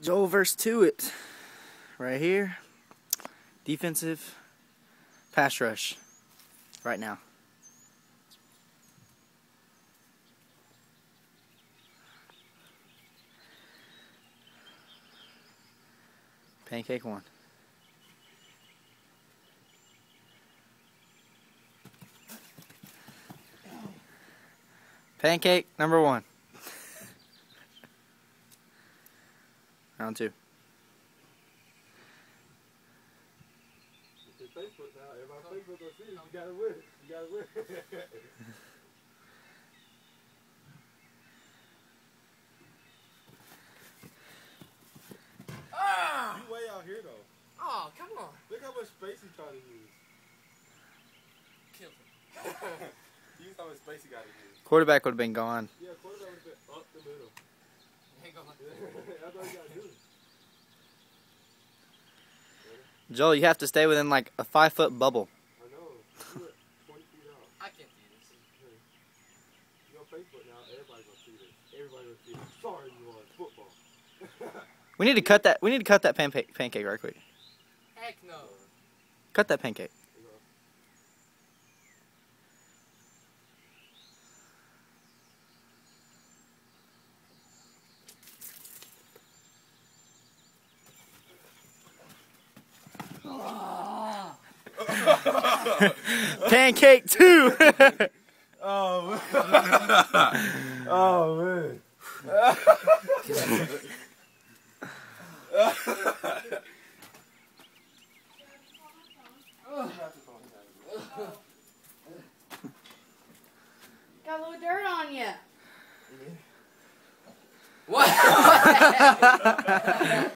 Joel verse Tuitt. Right here. Defensive pass rush. Right now. Pancake one. Pancake number one. Round two. Facebook now. Everybody Facebook gonna see it. You gotta win. You gotta win. Ah! you way out here though. Oh, come on. Look how much space he's trying to use. Killed him. Use how much space he got to use. Quarterback would have been gone. Yeah, quarterback would have been up the middle. Hang on. That's all you gotta do. Joel, you have to stay within like a five foot bubble. I know. Do it 20 feet out. I can't do this. You on Facebook now. Everybody gonna see this. Everybody gonna see this. Sorry, you won football. We need to cut that. We need to cut that pancake pancake right quick. Heck no. Cut that pancake. pancake two. Oh, oh man. Got a little dirt on you. What?